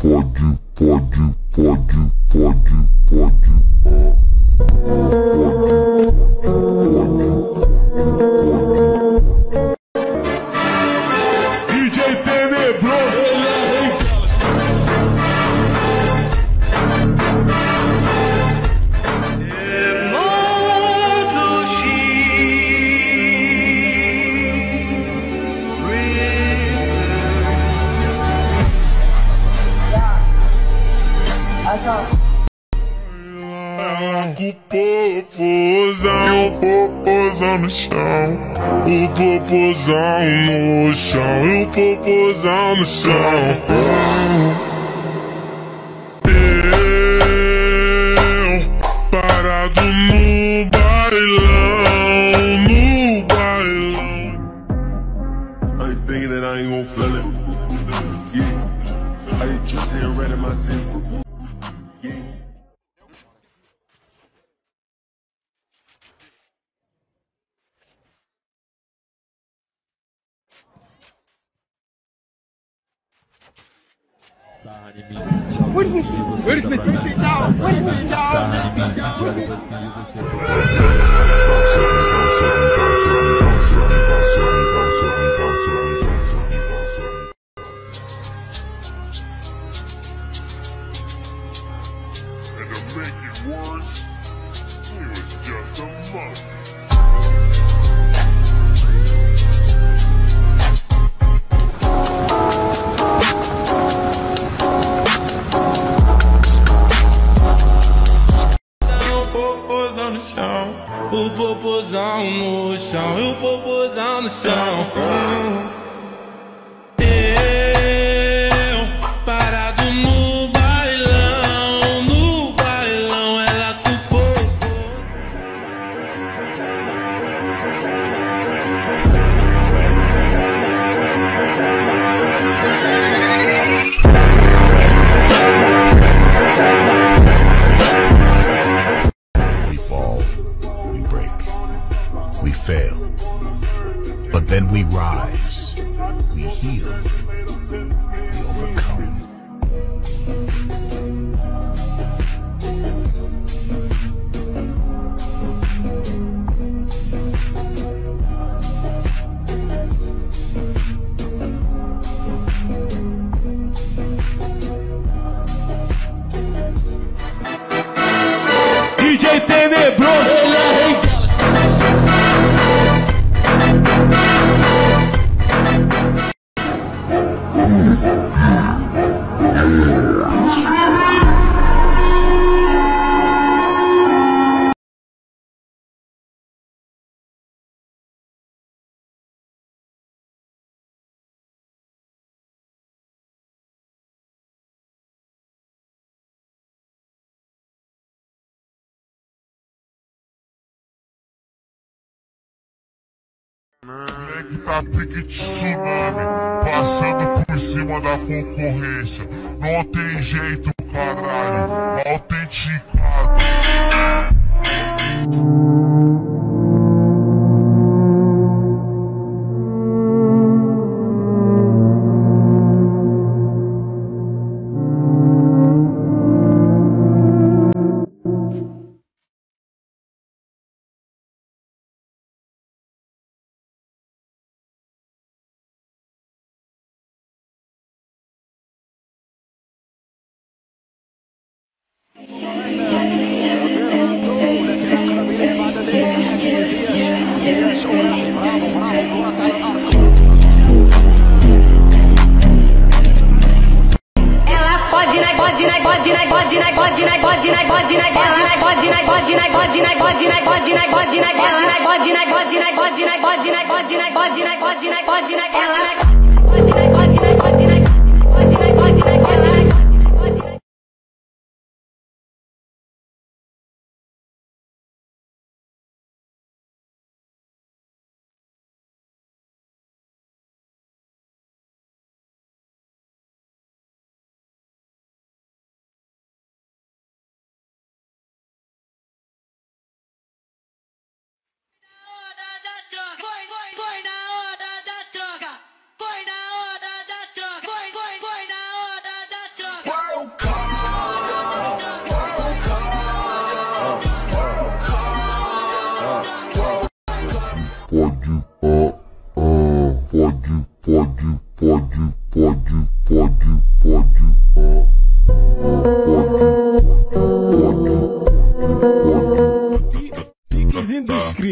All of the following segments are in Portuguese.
pode, pode, pode, pode, pode, pode, pode, pode. popozão no chão, e o popozão no chão. Eu parado no Where's this? popozão no chão. O popozão no chão. E o popozão no chão. Dios Moleque é tá pique tsunami, passando por cima da concorrência. Não tem jeito, caralho, autenticado.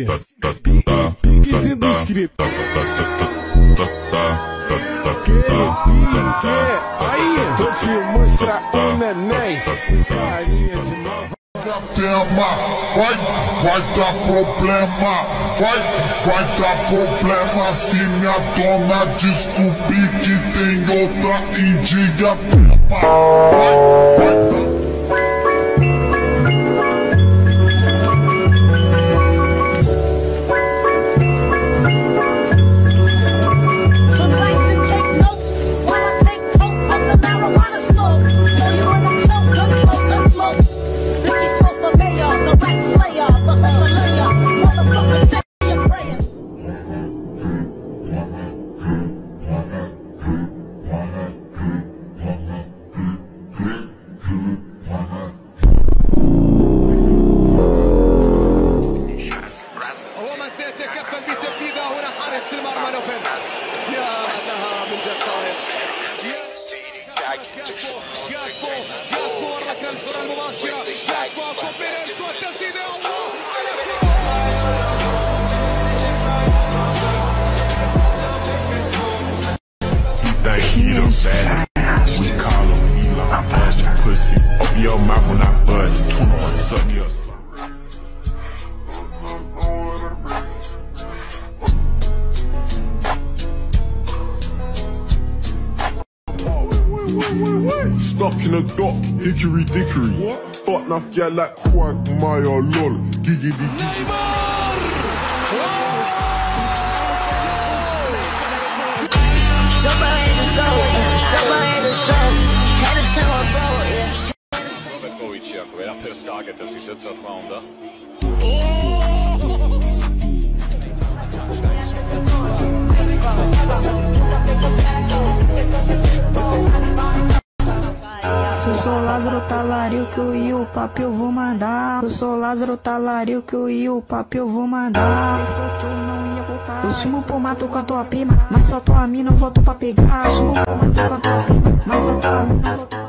Indústria. Piques indústria. Que pique. Aí, vou te mostrar o neném. Carinha de nova. tema, vai, vai dar problema, vai, vai dar problema se minha dona descobrir que tem outra indígena. Vai, vai. shit the cycle. stuck in a dock, hickory dickory. What? Fuck enough, yeah, like Quagmire, lol. Giggity, giggity. Ako si onda. Sou Lázaro eu e o papo eu vou mandar. Eu sou Lázaro eu e o papo eu vou mandar. Eu sumo por mato com a tua prima, mas só tua mina eu volto pra pegar. Eu sumo por mato com a tua prima, mas só tua mina eu volto pra piroca.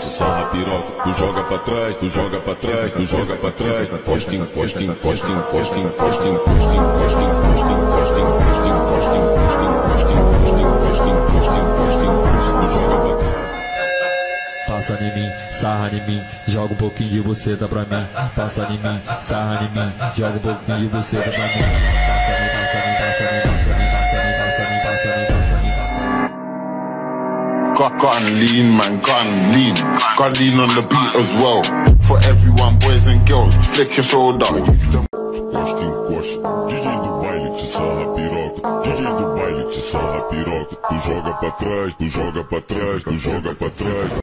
Tu sarra piroca. Tu joga pra trás, tu joga pra trás, tu joga pra trás. Postinho, postinho, postinho, postinho, postinho, postinho, postinho, postinho, postinho, postinho, postinho, postinho, postinho, postinho, postinho, postinho, postinho, tu joga pra trás. Passa em mim, sarra em mim, joga um pouquinho de buceta pra mim. Passa em mim, sarra em mim, joga um pouquinho de buceta pra mim. Got gun lean, man, gun lean. Gun lean on the beat as well. For everyone, boys and girls, flex your. Postinho, postinho. DJ do baile, te sarra piroca. DJ do baile, te sarra piroca. Tu joga pra trás, tu joga pra trás, tu joga pra trás.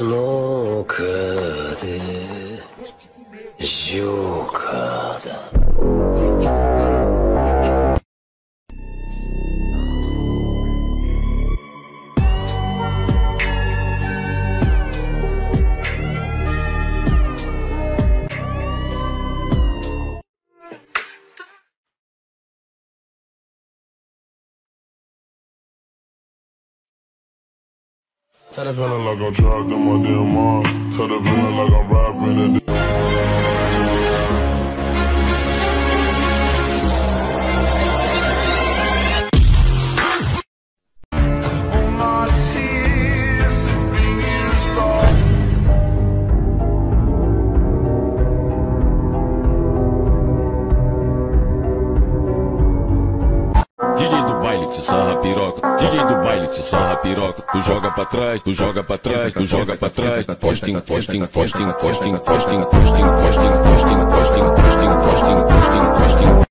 Smoke. Feeling like I'm trapped in my damn mind. Tell the feeling like I'm rapping DJ do baile que sarra piroca, tu joga pra trás, tu joga pra trás, tu joga pra trás, postinho, postinho, postinho, postinho, postinho, postinho, postinho, postinho, postinho, postinho, postinho, postinho.